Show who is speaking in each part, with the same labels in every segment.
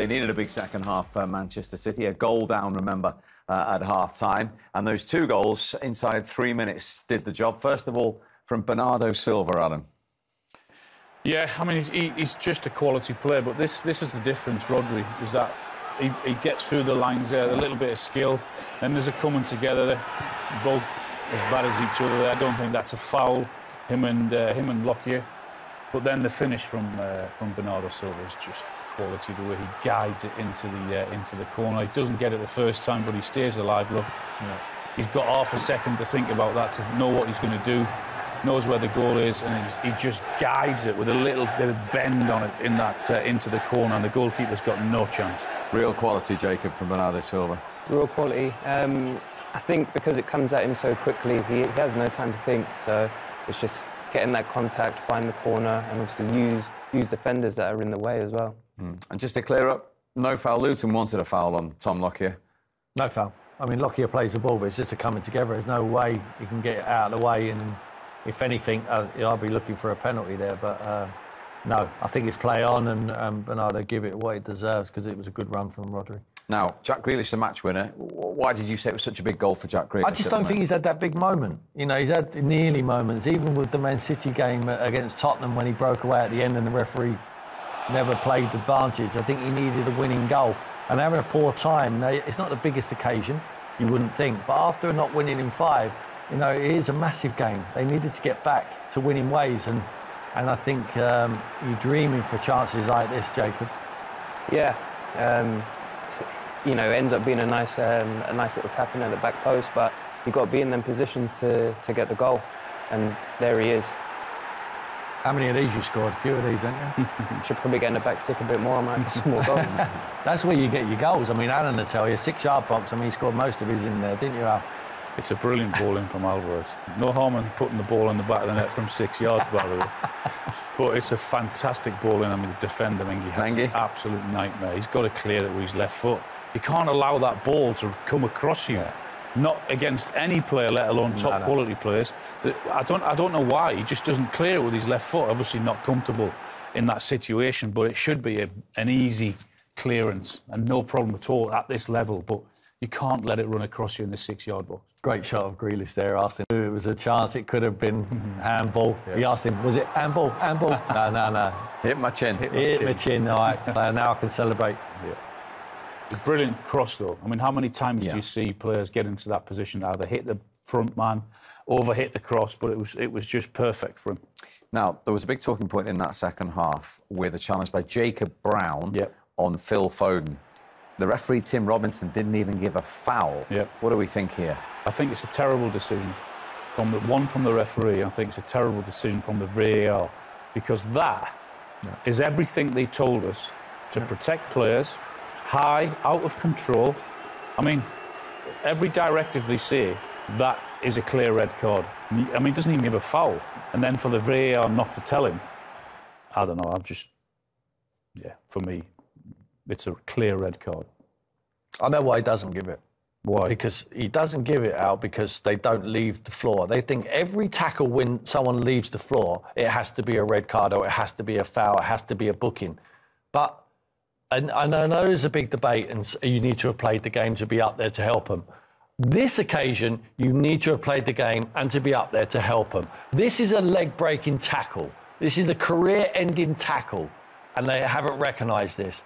Speaker 1: They needed a big second half for Manchester City. A goal down, remember, uh, at half time. And those two goals inside three minutes did the job. First of all, from Bernardo Silva, Adam.
Speaker 2: Yeah, I mean, he, he's just a quality player, but this this is the difference, Rodri, is that he, he gets through the lines there, a little bit of skill, and there's a coming together. They're both as bad as each other. I don't think that's a foul, him and uh, him and Lockyer. But then the finish from uh, from Bernardo Silva is just quality. The way he guides it into the uh, into the corner. He doesn't get it the first time, but he stays alive. Look, yeah. he's got half a second to think about that to know what he's going to do knows where the goal is, and he, just guides it with a little bit of bend on it in that uh, into the corner, and the goalkeeper's got no chance.
Speaker 1: Real quality, Jacob, from Bernardo Silva.
Speaker 3: Real quality. Um, I think because it comes at him so quickly, he, he has no time to think. So it's just getting that contact, find the corner, and obviously use use defenders that are in the way as well.
Speaker 1: Mm. And just to clear up, no foul. Luton wanted a foul on Tom Lockyer.
Speaker 4: No foul. I mean, Lockyer plays the ball, but it's just a coming together. There's no way he can get it out of the way and if anything, uh, I'll be looking for a penalty there. But uh, no, I think it's play on and um, Bernardo give it what it deserves because it was a good run from Rodri.
Speaker 1: Now, Jack Grealish, the match winner. Why did you say it was such a big goal for Jack Grealish?
Speaker 4: I just don't think he's had that big moment. You know, he's had nearly moments, even with the Man City game against Tottenham when he broke away at the end and the referee never played advantage. I think he needed a winning goal. And having a poor time, it's not the biggest occasion, you wouldn't think. But after not winning in five, you know, it is a massive game. They needed to get back to winning ways, and and I think um, you're dreaming for chances like this, Jacob.
Speaker 3: Yeah, um, you know, it ends up being a nice um, a nice little tap in at the back post, but you've got to be in them positions to to get the goal, and there he is.
Speaker 4: How many of these you scored? A few of these, haven't you?
Speaker 3: Should probably get in the back stick a bit more. I might some more goals.
Speaker 4: That's where you get your goals. I mean, Alan will tell you, six-yard box. I mean, he scored most of his in there, didn't you, Al?
Speaker 2: It's a brilliant ball in from Alvarez. No harm in putting the ball in the back of the net from six yards, by the way. But it's a fantastic ball in. I mean, the defender, Mengi, has an absolute nightmare. He's got to clear it with his left foot. You can't allow that ball to come across you. Not against any player, let alone top no, no. quality players. I don't, I don't know why. He just doesn't clear it with his left foot. Obviously, not comfortable in that situation, but it should be a, an easy clearance and no problem at all at this level. But you can't let it run across you in the six-yard box.
Speaker 4: Great shot of Grealish there. Asked him it was a chance. It could have been handball. Yeah. He asked him, "Was it handball? Handball?" no, no, no.
Speaker 1: Hit my chin.
Speaker 4: Hit my, Hit chin. my chin. All right. now I can celebrate.
Speaker 2: Yeah. Brilliant cross though. I mean, how many times yeah. do you see players get into that position? Either hit the front man, over hit the cross, but it was it was just perfect for him.
Speaker 1: Now there was a big talking point in that second half with a challenge by Jacob Brown
Speaker 2: yep.
Speaker 1: on Phil Foden. The referee, Tim Robinson, didn't even give a foul.
Speaker 2: Yep.
Speaker 1: What do we think here?
Speaker 2: I think it's a terrible decision. From the one from the referee, I think it's a terrible decision from the VAR because that yeah. is everything they told us to protect players, high, out of control. I mean, every directive they say, that is a clear red card. I mean, he doesn't even give a foul. And then for the VAR not to tell him, I don't know, I'm just, yeah, for me, it's a clear red card.
Speaker 4: I know why he doesn't give it.
Speaker 2: Why?
Speaker 4: Because he doesn't give it out because they don't leave the floor. They think every tackle when someone leaves the floor, it has to be a red card or it has to be a foul, it has to be a booking. But and, and I know there's a big debate and you need to have played the game to be up there to help them. This occasion, you need to have played the game and to be up there to help them. This is a leg breaking tackle. This is a career ending tackle. And they haven't recognised this.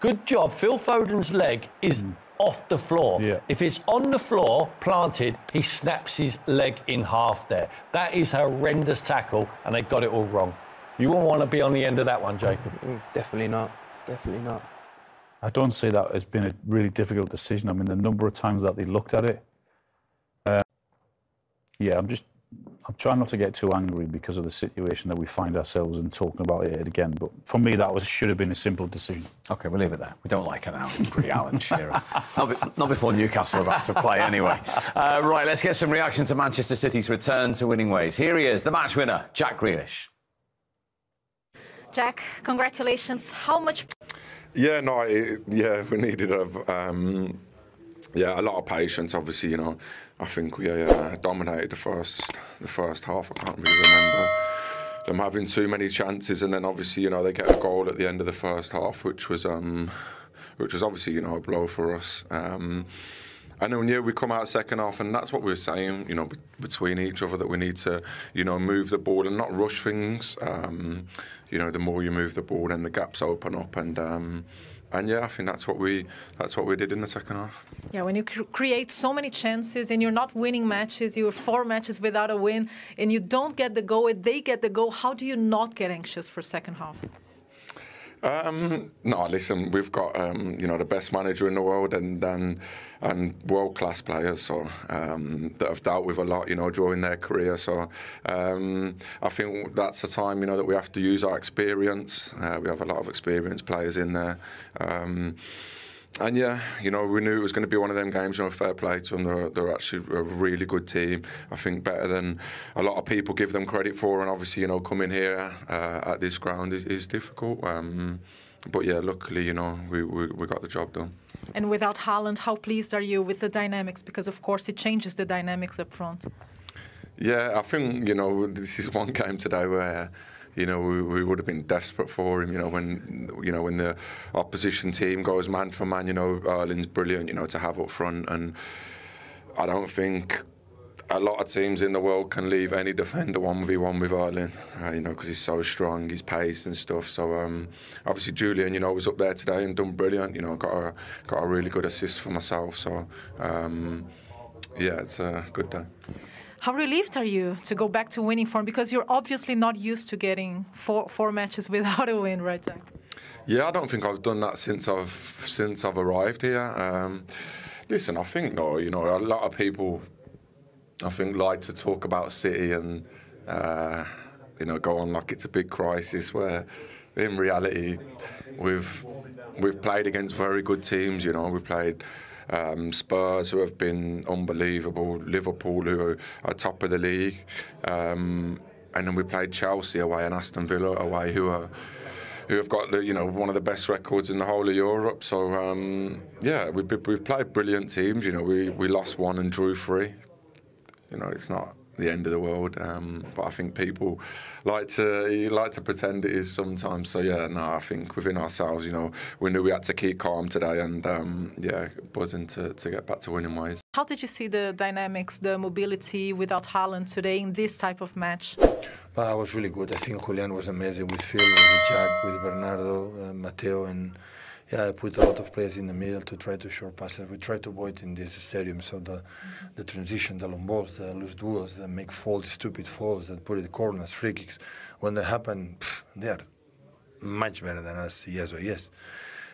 Speaker 4: Good job. Phil Foden's leg is mm. off the floor.
Speaker 2: Yeah.
Speaker 4: If it's on the floor, planted, he snaps his leg in half there. That is a horrendous tackle, and they got it all wrong. You won't want to be on the end of that one, Jacob.
Speaker 3: Mm, definitely not. Definitely not.
Speaker 2: I don't see that as being a really difficult decision. I mean, the number of times that they looked at it. Uh, yeah, I'm just I'm trying not to get too angry because of the situation that we find ourselves in talking about it again. But for me, that was should have been a simple decision.
Speaker 1: OK, we'll leave it there. We don't like an angry Alan Shearer. not, be, not, before Newcastle are about to play anyway. Uh, right, let's get some reaction to Manchester City's return to winning ways. Here he is, the match winner, Jack Grealish.
Speaker 5: Jack, congratulations. How much...
Speaker 6: Yeah, no, it, yeah, we needed a, um, yeah, a lot of patience. Obviously, you know, I think we uh, dominated the first the first half. I can't really remember them having too many chances, and then obviously you know they get a goal at the end of the first half, which was um, which was obviously you know a blow for us. Um, and then yeah, we come out second half, and that's what we were saying, you know, between each other that we need to, you know, move the ball and not rush things. Um, you know, the more you move the ball, then the gaps open up, and um, and yeah, I think that's what we that's what we did in the second half.
Speaker 5: Yeah, when you cr- create so many chances and you're not winning matches, you're four matches without a win, and you don't get the goal, and they get the goal. How do you not get anxious for second half?
Speaker 6: Um, no, listen, we've got um, you know the best manager in the world and and, and world class players so um, that have dealt with a lot, you know, during their career. So um, I think that's the time, you know, that we have to use our experience. Uh, we have a lot of experienced players in there. And yeah, you know, we knew it was going to be one of them games. You know, fair play to them. They're, they're actually a really good team. I think better than a lot of people give them credit for. And obviously, you know, coming here uh, at this ground is, is difficult. Um, but yeah, luckily, you know, we, we, we got the job done.
Speaker 5: And without Haaland, how pleased are you with the dynamics? Because of course, it changes the dynamics up front.
Speaker 6: Yeah, I think you know this is one game today where you know, we, we, would have been desperate for him. You know, when you know when the opposition team goes man for man, you know, Erling's brilliant. You know, to have up front, and I don't think a lot of teams in the world can leave any defender one v one with Erling. Uh, you know, because he's so strong, his pace and stuff. So um, obviously Julian, you know, was up there today and done brilliant. You know, got a got a really good assist for myself. So um, yeah, it's a good day.
Speaker 5: How relieved are you to go back to winning form? Because you're obviously not used to getting four four matches without a win, right, Jack?
Speaker 6: Yeah, I don't think I've done that since I've since I've arrived here. Um, listen, I think no, you know, a lot of people, I think, like to talk about City and uh, you know go on like it's a big crisis. Where in reality, we've we've played against very good teams. You know, we played um, Spurs, who have been unbelievable, Liverpool, who are top of the league, um, and then we played Chelsea away and Aston Villa away, who are who have got the, you know one of the best records in the whole of Europe. So um, yeah, we've, we've played brilliant teams. You know, we, we lost one and drew three. You know, it's not the end of the world. Um, but I think people like to like to pretend it is sometimes. So yeah, no, I think within ourselves, you know, we knew we had to keep calm today, and um, yeah, buzzing to, to get back to winning ways.
Speaker 5: How did you see the dynamics, the mobility without Haaland today in this type of match?
Speaker 7: Well, it was really good. I think Julian was amazing with Phil, with Jack, with Bernardo, uh, Mateo, and yeah, I put a lot of players in the middle to try to short passes. We try to avoid in this stadium so the the transition, the long balls, the loose duels, that make faults, stupid faults, that put it corners, free kicks. When they happen, pff, they are much better than us, yes or yes.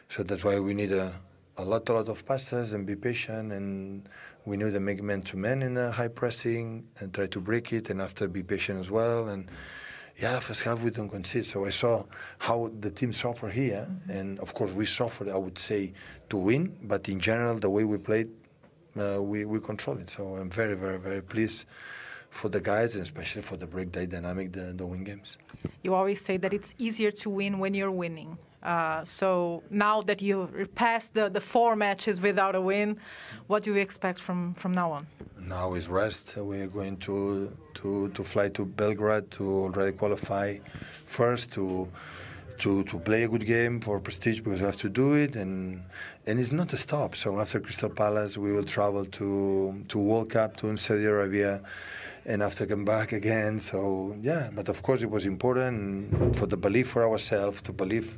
Speaker 7: So that's why we need a, a lot, a lot of passes and be patient. And we need to make man to man in a high pressing and try to break it, and after be patient as well. And yeah, first half we don't concede. So I saw how the team suffered here, and of course we suffered. I would say to win, but in general, the way we played, uh, we we control it. So I'm very, very, very pleased for the guys, and especially for the breakdown dynamic, the, the win games.
Speaker 5: You always say that it's easier to win when you're winning. Uh, so now that you passed the, the four matches without a win, what do you expect from, from now on?
Speaker 7: Now is rest. We're going to, to, to fly to Belgrade to already qualify first to to, to play a good game for prestige because we have to do it and and it's not a stop. So after Crystal Palace we will travel to to World Cup to Saudi Arabia and after come back again. So yeah, but of course it was important for the belief for ourselves to believe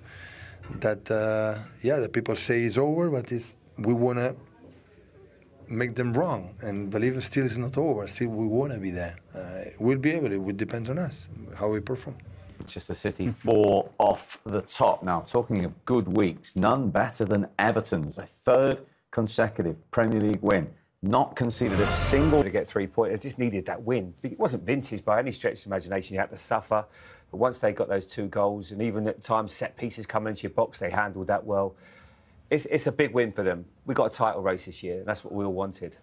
Speaker 7: that uh, yeah, the people say it's over, but it's we wanna make them wrong and believe it still it's not over. Still we wanna be there. Uh, we'll be able. It depends on us how we perform.
Speaker 1: Manchester City four off the top. Now, talking of good weeks, none better than Everton's, a third consecutive Premier League win. Not conceded a single.
Speaker 8: To get three points, they just needed that win. It wasn't vintage by any stretch of imagination. You had to suffer, but once they got those two goals, and even at times set pieces coming into your box, they handled that well. It's, it's a big win for them. We got a title race this year, and that's what we all wanted.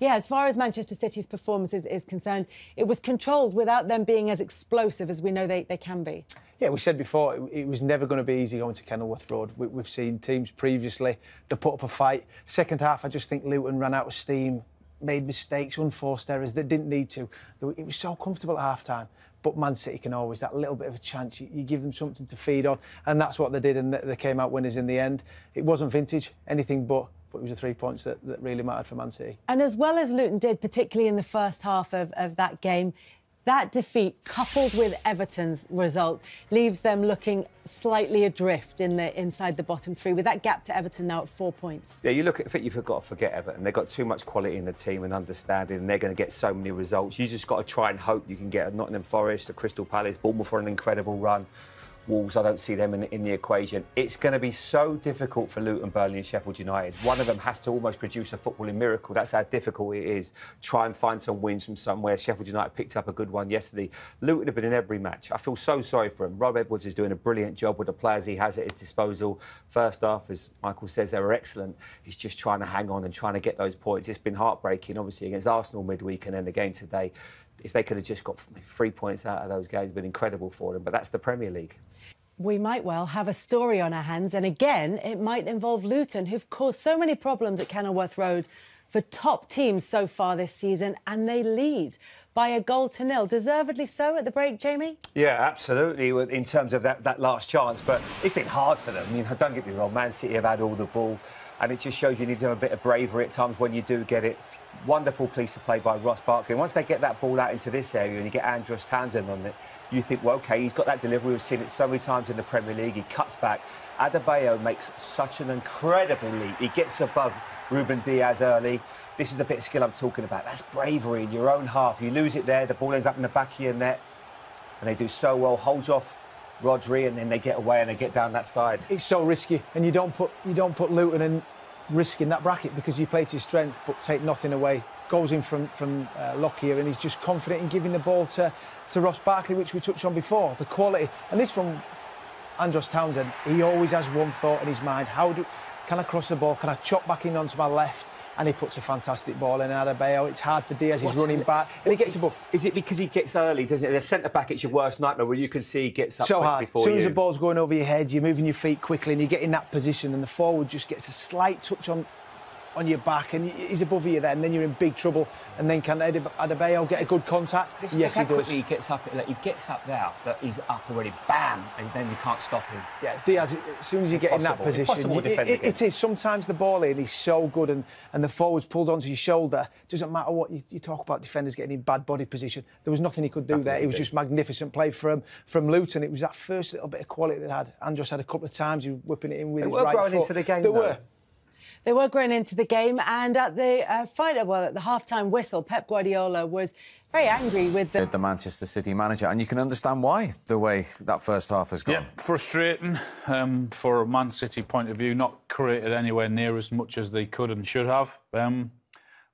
Speaker 9: Yeah, as far as Manchester City's performance is, is, concerned, it was controlled without them being as explosive as we know they, they can be.
Speaker 10: Yeah, we said before, it, it was never going to be easy going to Kenilworth Road. We, have seen teams previously that put up a fight. Second half, I just think Luton ran out of steam, made mistakes, unforced errors that didn't need to. It was so comfortable at half time. But Man City can always that little bit of a chance. You, you give them something to feed on, and that's what they did, and they, came out winners in the end. It wasn't vintage, anything but. But it was the three points that, that really mattered for Man City.
Speaker 9: And as well as Luton did, particularly in the first half of, of that game, that defeat, coupled with Everton's result, leaves them looking slightly adrift in the inside the bottom three, with that gap to Everton now at four points.
Speaker 8: Yeah, you look at. I think you've got to forget Everton. They've got too much quality in the team and understanding, and they're going to get so many results. You just got to try and hope you can get a Nottingham Forest, a Crystal Palace, Bournemouth for an incredible run. Wolves, I don't see them in, in the equation. It's going to be so difficult for Luton, Burnley, and Sheffield United. One of them has to almost produce a footballing miracle. That's how difficult it is. Try and find some wins from somewhere. Sheffield United picked up a good one yesterday. Luton have been in every match. I feel so sorry for him. Rob Edwards is doing a brilliant job with the players he has at his disposal. First half, as Michael says, they were excellent. He's just trying to hang on and trying to get those points. It's been heartbreaking, obviously, against Arsenal midweek and then again today. If they could have just got three points out of those games, it'd been incredible for them. But that's the Premier League
Speaker 9: we might well have a story on our hands. And again, it might involve Luton, who've caused so many problems at Kenilworth Road for top teams so far this season, and they lead by a goal to nil. Deservedly so at the break, Jamie?
Speaker 8: Yeah, absolutely, in terms of that, that last chance. But it's been hard for them. I mean, don't get me wrong, Man City have had all the ball, and it just shows you need to have a bit of bravery at times when you do get it. Wonderful piece of play by Ross Barkley. Once they get that ball out into this area and you get Andros Townsend on it, you think, well, OK, he's got that delivery. We've seen it so many times in the Premier League. He cuts back. Adebayo makes such an incredible leap. He gets above Ruben Dias early. This is a bit of skill I'm talking about. That's bravery in your own half. You lose it there, the ball ends up in the back of your net, and they do so well. Holds off Rodri, and then they get away and they get down that side.
Speaker 10: It's so risky, and you don't put you don't put Luton in risk in that bracket because you play to his strength, but take nothing away goes in from from uh, Lockyer and he's just confident in giving the ball to to Ross Barkley, which we touched on before. The quality and this from Andros Townsend. He always has one thought in his mind: How do can I cross the ball? Can I chop back in onto my left? And he puts a fantastic ball in Adebayo. It's hard for Dias. He's What's running it? back and he gets above.
Speaker 8: Is it because he gets early? Doesn't it? The centre back, it's your worst nightmare where you can see he gets up
Speaker 10: so hard.
Speaker 8: before
Speaker 10: As soon as the ball's going over your head, you're moving your feet quickly and you get in that position, and the forward just gets a slight touch on on your back and he's above you then, then you're in big trouble. And then can Adebayo get a good contact?
Speaker 8: Listen,
Speaker 10: yes,
Speaker 8: he
Speaker 10: does.
Speaker 8: He gets up, like, he gets up there, but he's up already, bam, and then you can't stop him.
Speaker 10: Yeah, Dias, as soon as you get in that position, you, it, it, it is. Sometimes the ball in, he's so good, and, and the forward's pulled onto your shoulder. Doesn't matter what you, you talk about defenders getting in bad body position. There was nothing he could do nothing there. It was do. just magnificent play from from Luton. It was that first little bit of quality that had. Andros had a couple of times, he was whipping it in with
Speaker 8: they
Speaker 10: his
Speaker 8: were
Speaker 10: right
Speaker 8: growing
Speaker 10: foot.
Speaker 8: into the game.
Speaker 10: They
Speaker 8: though.
Speaker 10: were.
Speaker 9: They were growing into the game, and at the uh, final, well, at the half-time whistle, Pep Guardiola was very angry with the...
Speaker 1: the Manchester City manager, and you can understand why the way that first half has gone.
Speaker 2: Yeah, frustrating um, for a Man City point of view. Not created anywhere near as much as they could and should have. Um,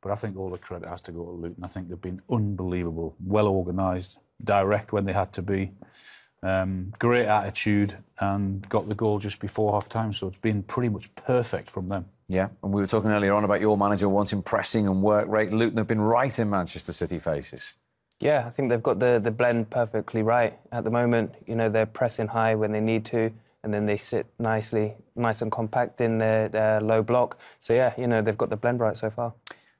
Speaker 2: but I think all the credit has to go to Luton. I think they've been unbelievable, well organised, direct when they had to be. Um, great attitude and got the goal just before half time. So it's been pretty much perfect from them.
Speaker 1: Yeah, and we were talking earlier on about your manager wanting pressing and work rate. Luton have been right in Manchester City faces.
Speaker 3: Yeah, I think they've got the, the blend perfectly right at the moment. You know, they're pressing high when they need to, and then they sit nicely, nice and compact in their, their low block. So, yeah, you know, they've got the blend right so far.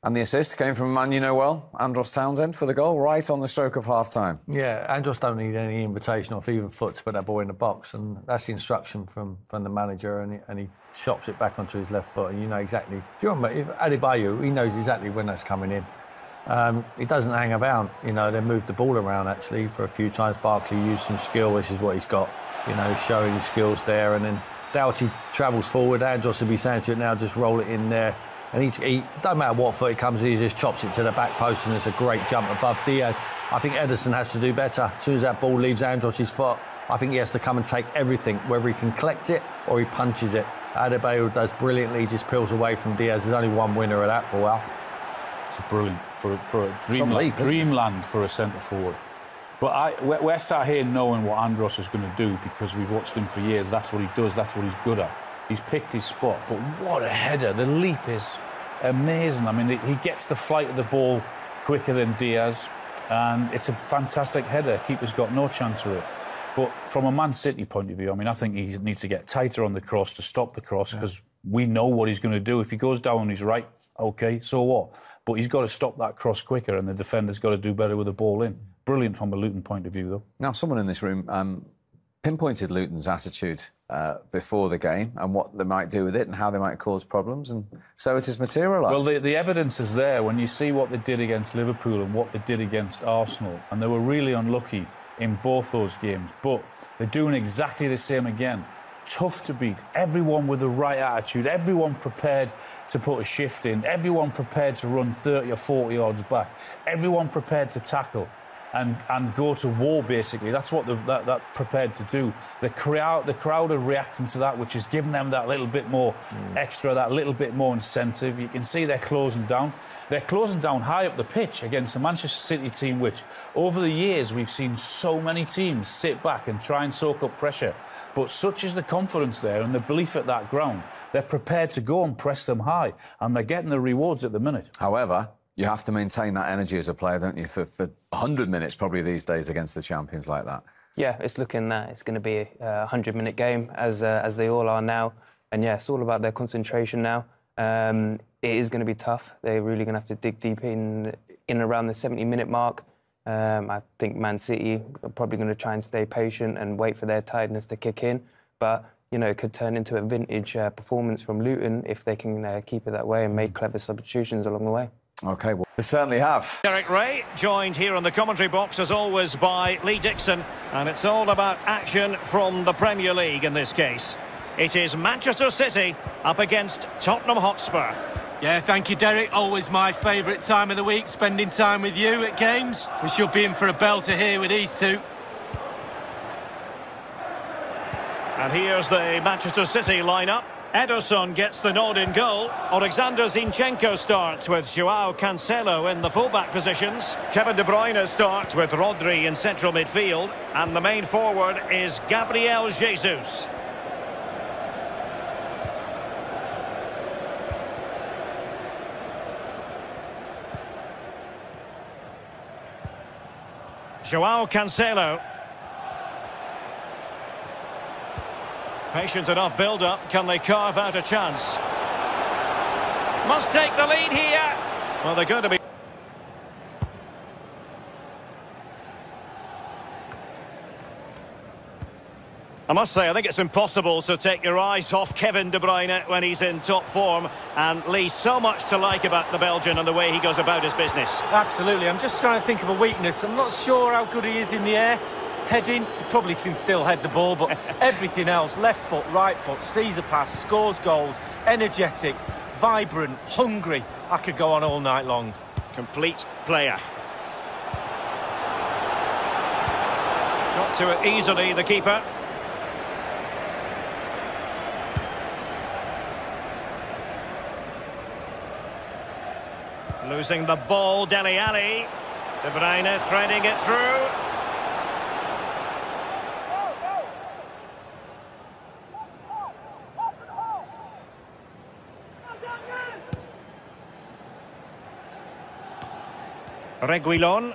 Speaker 1: And the assist came from a man you know well, Andros Townsend, for the goal, right on the stroke of half time.
Speaker 4: Yeah, Andros don't need any invitation off even foot to put that ball in the box, and that's the instruction from, from the manager, and he, and he chops it back onto his left foot, and you know exactly. Do you remember, if Adebayo, he knows exactly when that's coming in. Um, he doesn't hang about, you know, they moved the ball around actually for a few times. Barkley used some skill, which is what he's got, you know, showing his skills there, and then Doughty travels forward, Andros will be saying to it now, just roll it in there and he, he doesn't matter what foot it comes, he just chops it to the back post, and it's a great jump above Dias. I think Ederson has to do better. As soon as that ball leaves Andros' foot, I think he has to come and take everything, whether he can collect it or he punches it. Adebayo does brilliantly, just peels away from Dias. There's only one winner of that ball.
Speaker 2: It's a brilliant for, for a dreamland, dreamland for a centre forward. But I, we're, we're sat here knowing what Andros is going to do because we've watched him for years. That's what he does. That's what he's good at. He's picked his spot, but what a header! The leap is amazing. I mean, he gets the flight of the ball quicker than Dias, and it's a fantastic header. Keeper's got no chance of it. But from a Man City point of view, I mean, I think he needs to get tighter on the cross to stop the cross because yeah. we know what he's going to do. If he goes down on his right, okay, so what? but he's got to stop that cross quicker, and the defender's got to do better with the ball in. Brilliant from a Luton point of view, though.
Speaker 1: Now, someone in this room um, pinpointed Luton's attitude uh, before the game and what they might do with it and how they might cause problems, and so it has materialised.
Speaker 2: Well, the, the evidence is there when you see what they did against Liverpool and what they did against Arsenal, and they were really unlucky in both those games. But they're doing exactly the same again. Tough to beat. Everyone with the right attitude. Everyone prepared to put a shift in. Everyone prepared to run 30 or 40 yards back. Everyone prepared to tackle and, and go to war, basically. That's what that, that prepared to do. The crowd, the crowd are reacting to that, which is giving them that little bit more mm. extra, that little bit more incentive. You can see they're closing down. They're closing down high up the pitch against the Manchester City team, which over the years we've seen so many teams sit back and try and soak up pressure. But such is the confidence there and the belief at that ground. They're prepared to go and press them high, and they're getting the rewards at the minute.
Speaker 1: However, you have to maintain that energy as a player, don't you, for, for 100 minutes probably these days against the champions like that?
Speaker 3: Yeah, it's looking that it's going to be a 100 minute game as uh, as they all are now, and yeah, it's all about their concentration now. Um, it is going to be tough. They're really going to have to dig deep in in around the 70 minute mark. Um, I think Man City are probably going to try and stay patient and wait for their tiredness to kick in, but you know, it could turn into a vintage uh, performance from Luton if they can uh, keep it that way and make clever substitutions along the way.
Speaker 1: OK, well, they certainly have.
Speaker 11: Derek Ray, joined here in the commentary box, as always, by Lee Dixon. And it's all about action from the Premier League in this case. It is Manchester City up against Tottenham Hotspur.
Speaker 12: Yeah, thank you, Derek. Always my favourite time of the week, spending time with you at games. We should be in for a belter here with these two.
Speaker 11: And here's the Manchester City lineup. Ederson gets the nod in goal. Alexander Zinchenko starts with Joao Cancelo in the fullback positions. Kevin De Bruyne starts with Rodri in central midfield. And the main forward is Gabriel Jesus. Joao Cancelo. Patient enough build-up. Can they carve out a chance? Must take the lead here. Well, they're going to be... I must say, I think it's impossible to take your eyes off Kevin De Bruyne when he's in top form. And Lee, so much to like about the Belgian and the way he goes about his business.
Speaker 12: Absolutely. I'm just trying to think of a weakness. I'm not sure how good he is in the air heading, he probably can still head the ball, but everything else, left foot, right foot, sees a pass, scores goals, energetic, vibrant, hungry. I could go on all night long.
Speaker 11: Complete player. Got to it easily, the keeper. Losing the ball, Dele Alli. De Bruyne threading it through. Reguilon.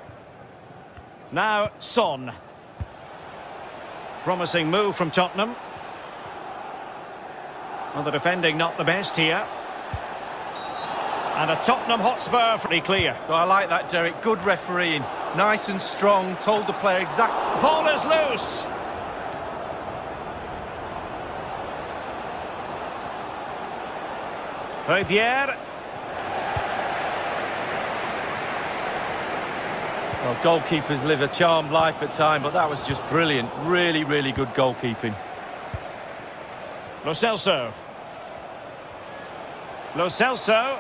Speaker 11: Now Son. Promising move from Tottenham. Well, the defending not the best here. And a Tottenham Hotspur pretty clear.
Speaker 12: Oh, I like that, Derek. Good refereeing. Nice and strong. Told the player exactly.
Speaker 11: Ball is loose. Pierre.
Speaker 12: Well, goalkeepers live a charmed life at time, but that was just brilliant. Really, really good goalkeeping.
Speaker 11: Lo Celso. Lo Celso.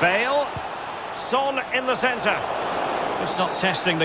Speaker 11: Bale. Son in the centre. Just not testing the...